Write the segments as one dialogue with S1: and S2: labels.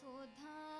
S1: शोधा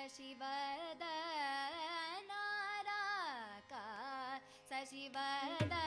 S1: शशिभारा का शशि भद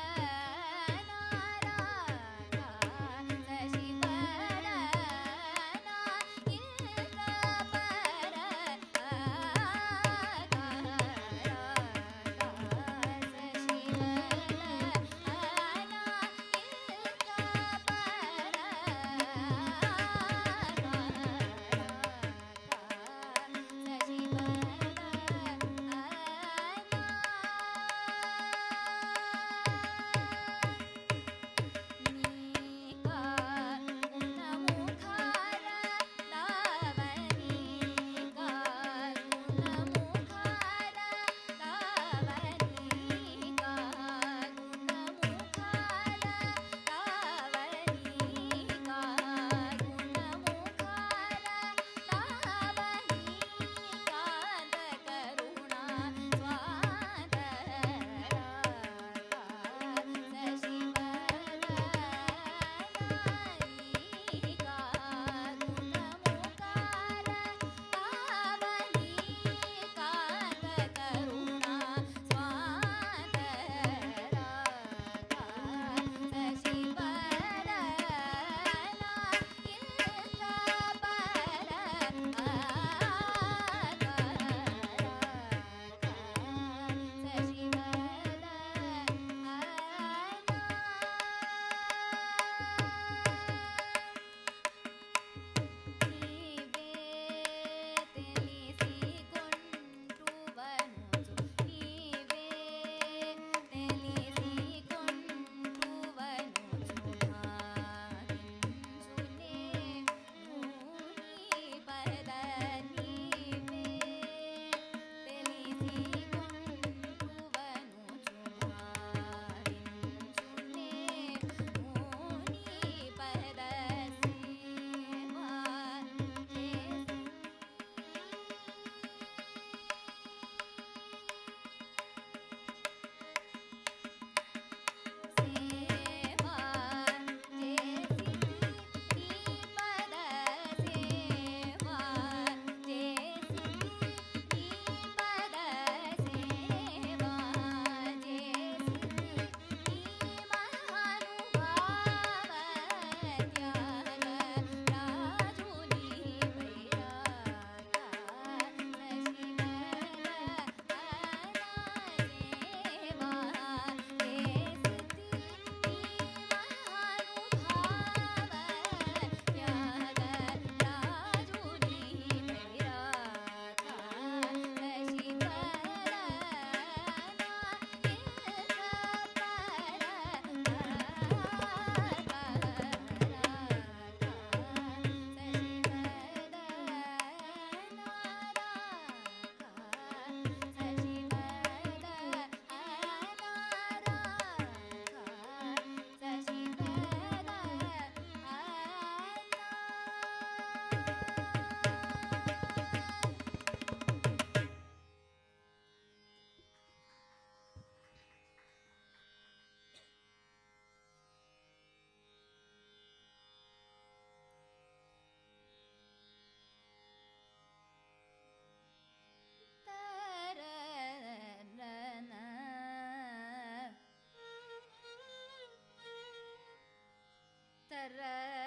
S1: ಶರ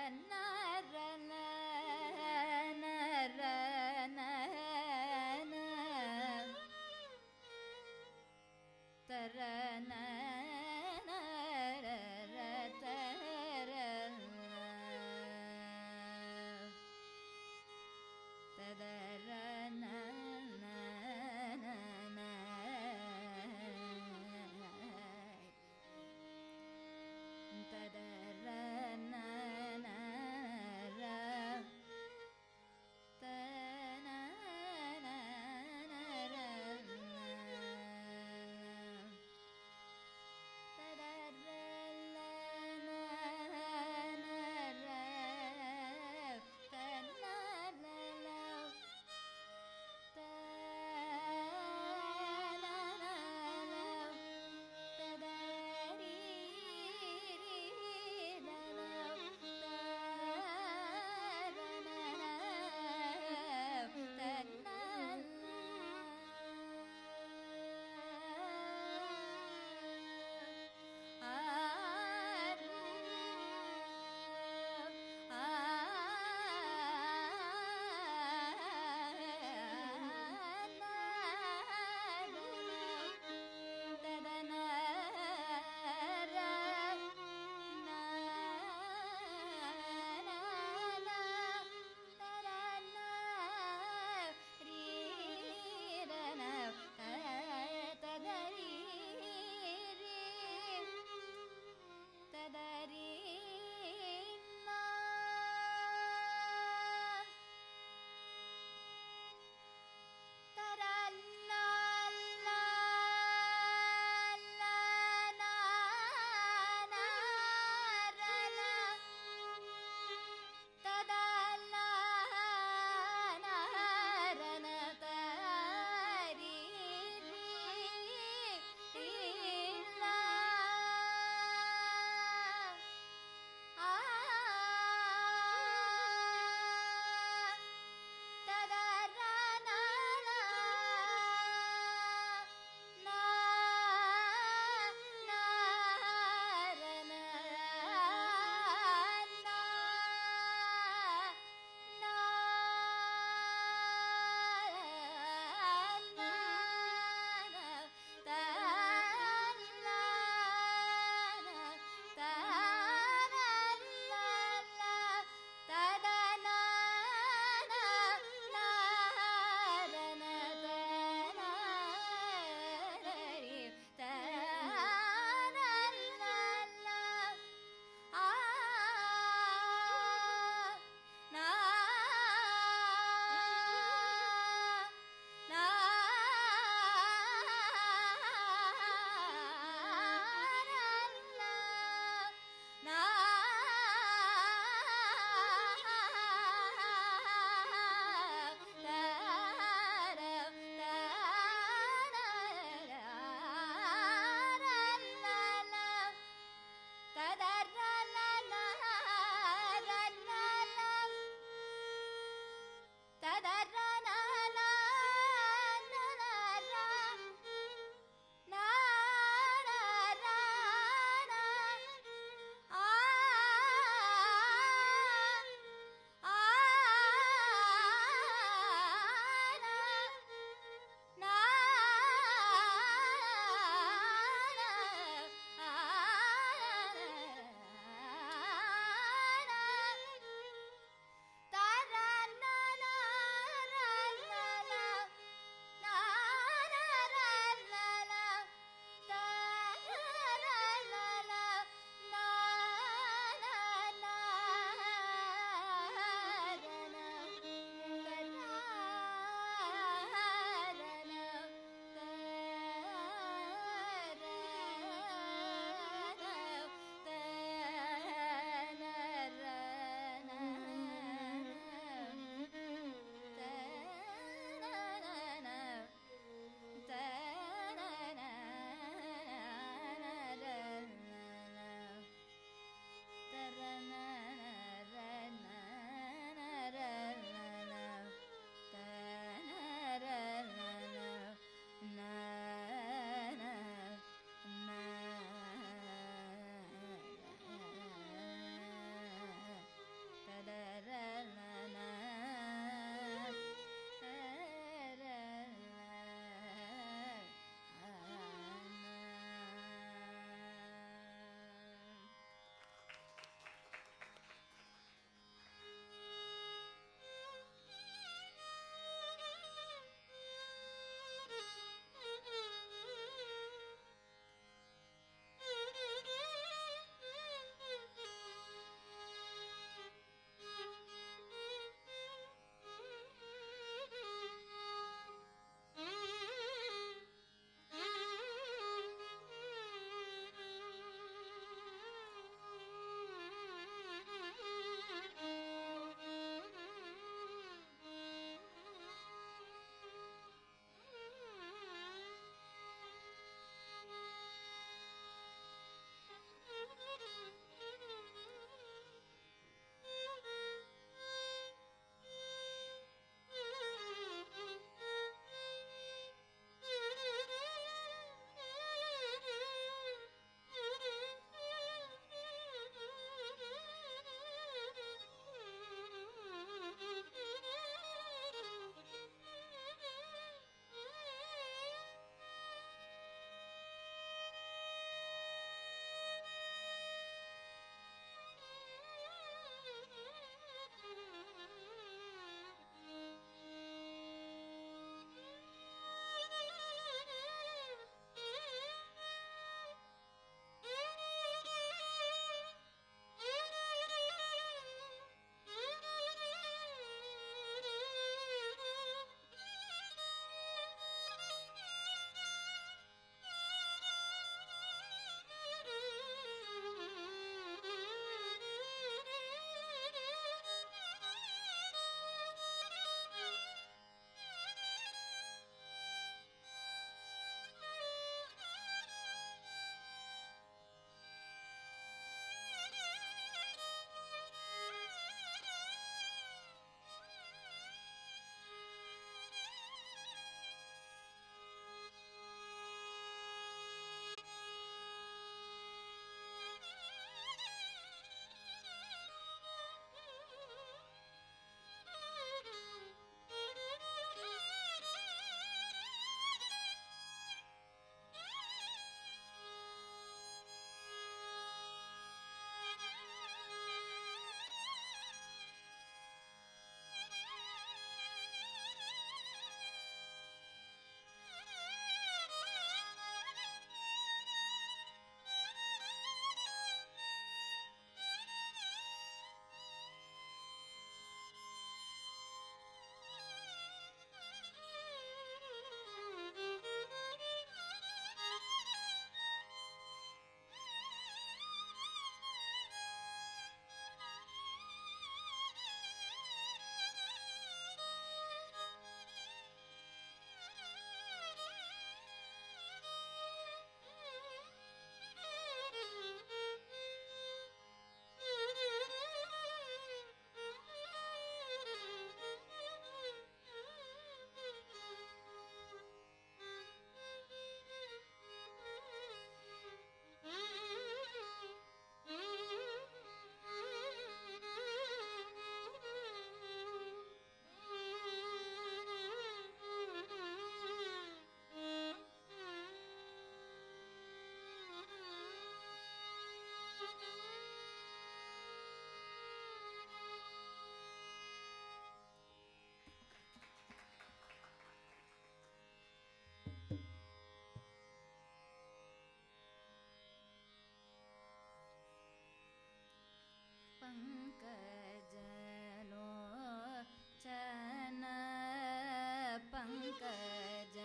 S1: पङ्कजलो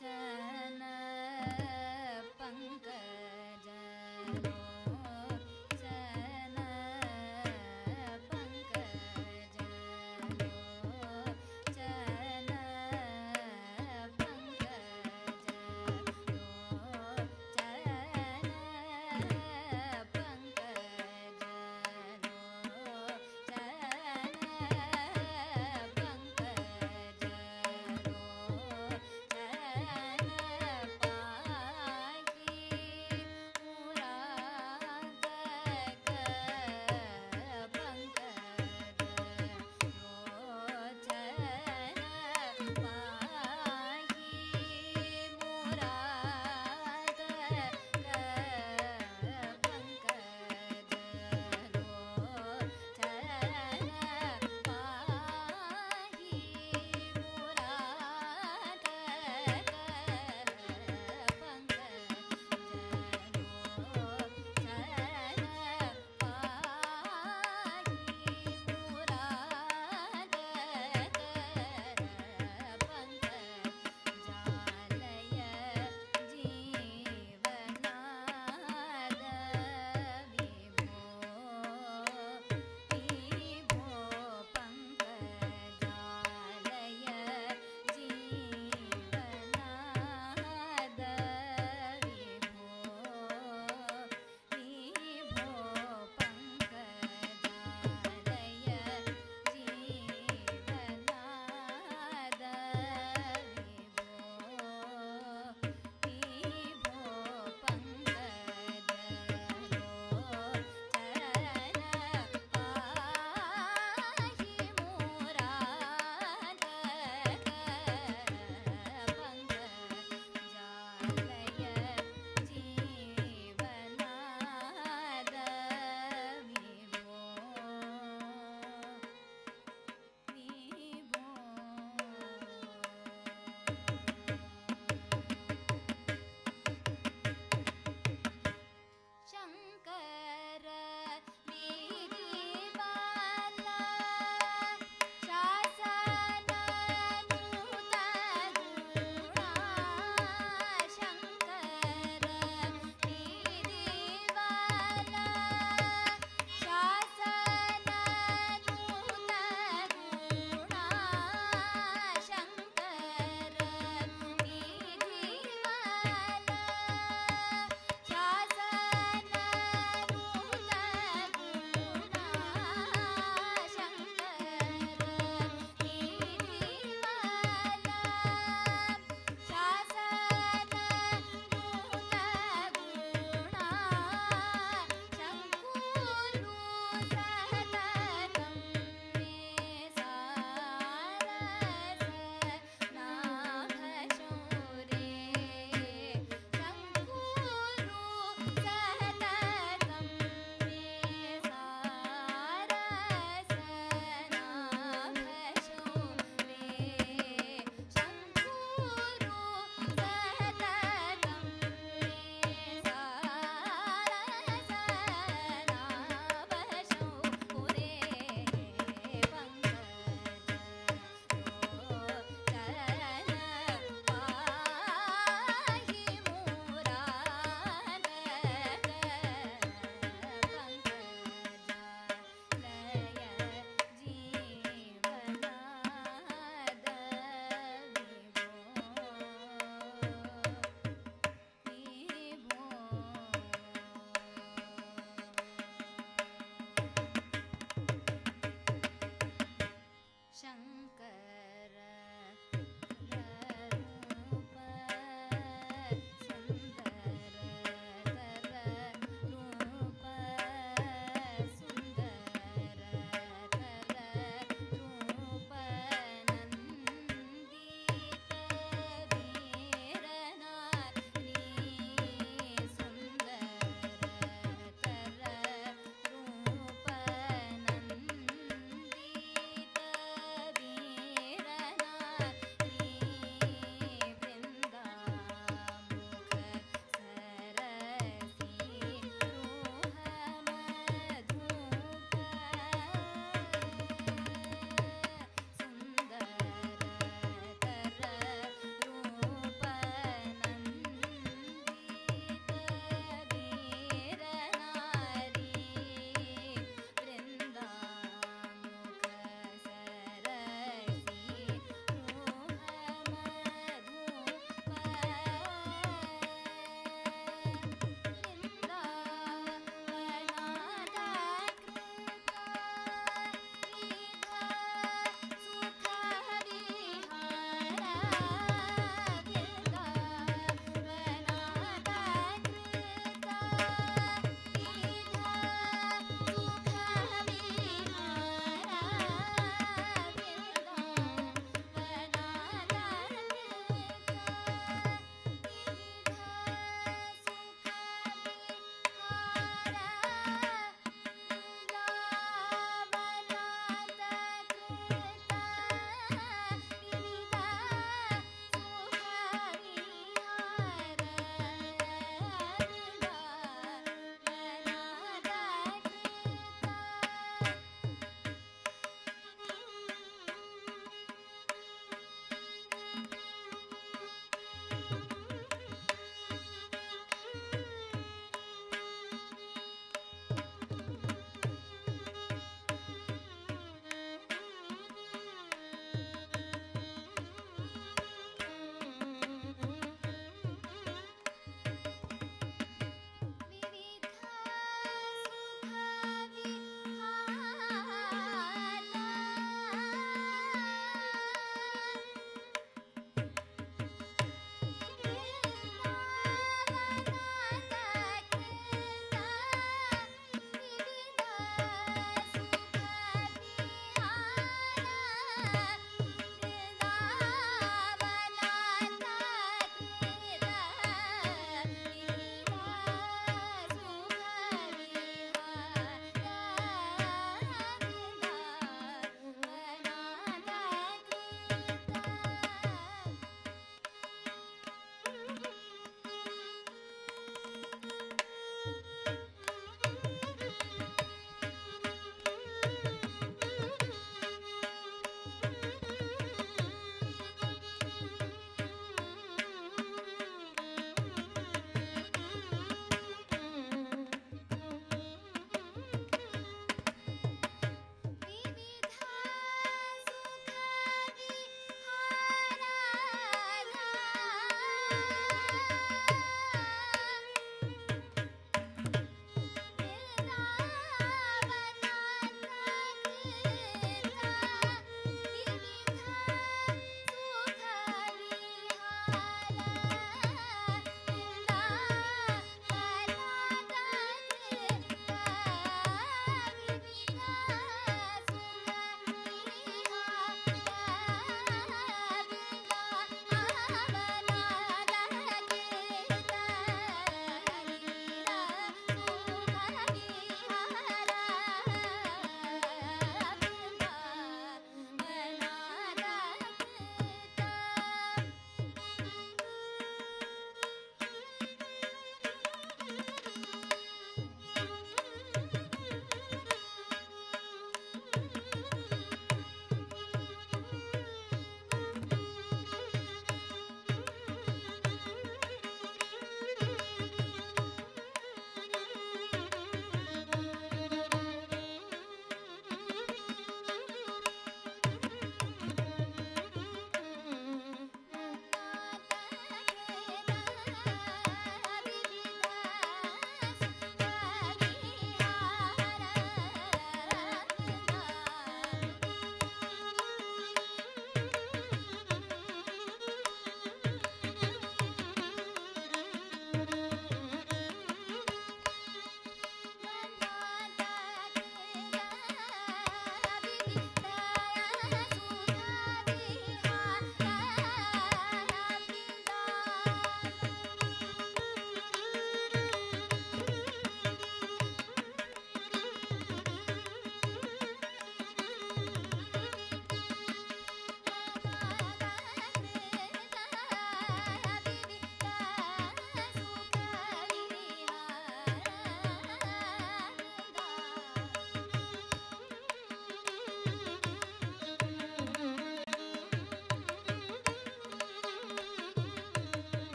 S1: चन Bye.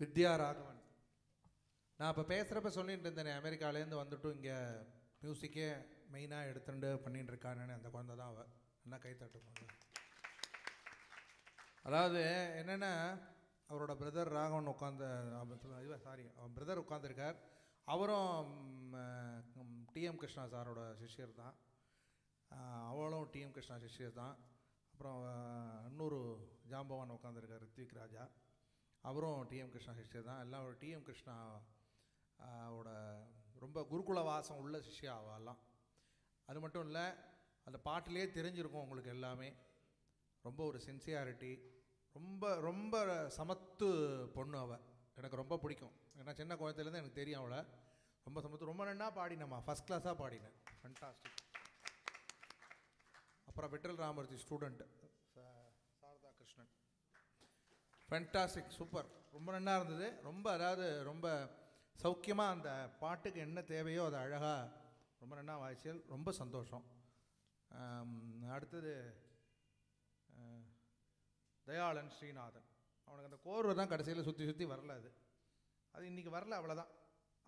S2: வித்யா ராகவன் நான் இப்போ பேசுகிறப்ப சொல்லிட்டு இருந்தேனே அமெரிக்காலேருந்து வந்துட்டு இங்கே மியூசிக்கே மெயினாக எடுத்துட்டு பண்ணிட்டு இருக்கானே அந்த குழந்தை தான் அவள் என்ன கை தட்டுப்பாங்க அதாவது என்னென்னா அவரோட பிரதர் ராகவன் உட்காந்து சாரி அவன் பிரதர் உட்காந்துருக்கார் அவரும் டிஎம் கிருஷ்ணா சாரோட சிஷ்யர் தான். அவளும் டிஎம் கிருஷ்ணா சிஷ்யர் தான். அப்புறம் இன்னொரு ஜாம்பவான் உட்காந்துருக்கார் ரித்விக் ராஜா. அவரும் டிஎம் கிருஷ்ணா சிஷ்யர் தான். எல்லாம் டிஎம் கிருஷ்ணா ஓட ரொம்ப குருகுல வாசம் உள்ள சிஷ்யா அவெல்லாம் அது மட்டும் இல்லை அந்த பாட்டிலே தெரிஞ்சிருக்கும் உங்களுக்கு எல்லாமே. ரொம்ப ஒரு சின்சியாரிட்டி ரொம்ப ரொம்ப சமத்து பொண்ணு அவள் எனக்கு ரொம்ப பிடிக்கும். ஏன்னா சின்ன குழந்தையிலேருந்து எனக்கு தெரியும் அவளை. ரொம்ப சமத்து ரொம்ப நன்னா பாடினம்மா. ஃபஸ்ட் கிளாஸாக பாடினேன். ஃபண்டாஸ்டிக் அப்புறம் Vittal Ramamurthy student fantastic super ரொம்ப நல்லா இருந்தது. ரொம்ப அதாவது ரொம்ப சௌக்கியமாக அந்த பாட்டுக்கு என்ன தேவையோ அதை அழகாக ரொம்ப நல்லா வாய்ச்சல் ரொம்ப சந்தோஷம். அடுத்தது தயாளன் ஸ்ரீநாதன். அவனுக்கு அந்த கோர்வை தான் கடைசியில் சுற்றி சுற்றி வரல அது. அது இன்றைக்கி வரல அவ்வளோதான்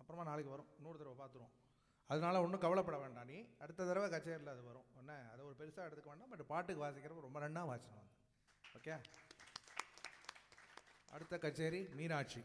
S2: அப்புறமா நாளைக்கு வரும். இன்னொரு தடவை பார்த்துருவோம். அதனால ஒன்றும் கவலைப்பட வேண்டாம் நீ. அடுத்த தடவை கச்சேரியில் அது வரும். என்ன? அதை ஒரு பெருசாக எடுத்துக்க வேண்டாம். பட் பாட்டுக்கு வாசிக்கிறப்ப ரொம்ப நன்னா வாசிக்கணும் ஓகே அடுத்த கச்சேரி Meenakshi.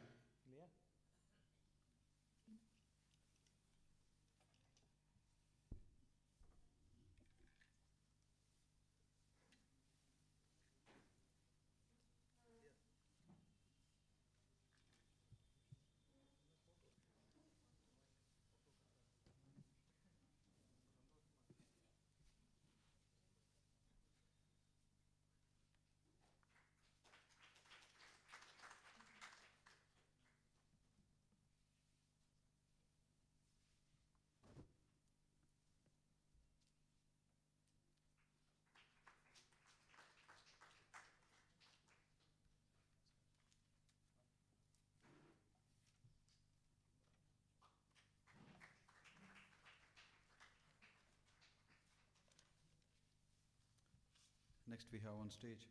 S3: Next, we have on stage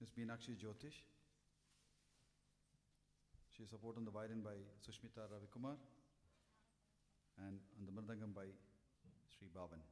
S3: Ms. Meenakshi Jyotish. She is supported on the violin by Sushmita Ravikumar and on the mridangam by Sri Bhavan.